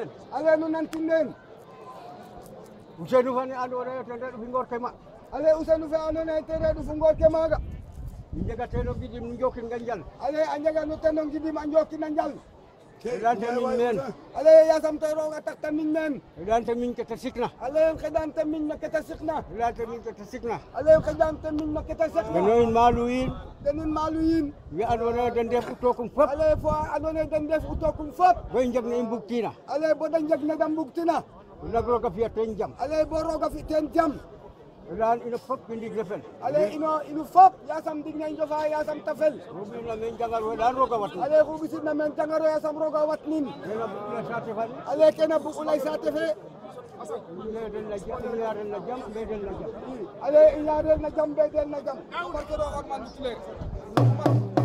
din. Ale nu nan tin din. Uja nu hani alo re tere du fingor kema. Ale usa nu fe ano ne tere du fingor kema ga. Injaga telo gidim njokin ganjal. Ale anjaga nu tenong gidim anjokin anjal. hedanta min men ala ye yasam tay roga takta min men hedanta min kete sikna ala yen hedanta min na kete sikna hedanta min kete sikna ala yen hedanta min na kete sikna denoyin maluyin denin maluyin wi andona den def utokun fop ala ye fo andona den def utokun fop boy jagna in buktina ala ye boda jagna dam buktina nagro ka fiya ten jam ala ye bo roga fi ten jam elan ino fof ɓe ndig refel ala ino ino fof yasam ndig nañ jofa yasam tafel ruɓina men jangar ko ɓisirna men jangaro yasam roga wat nin kena bugula sate fani ala kena bugulay sate fe meden na jam iladen na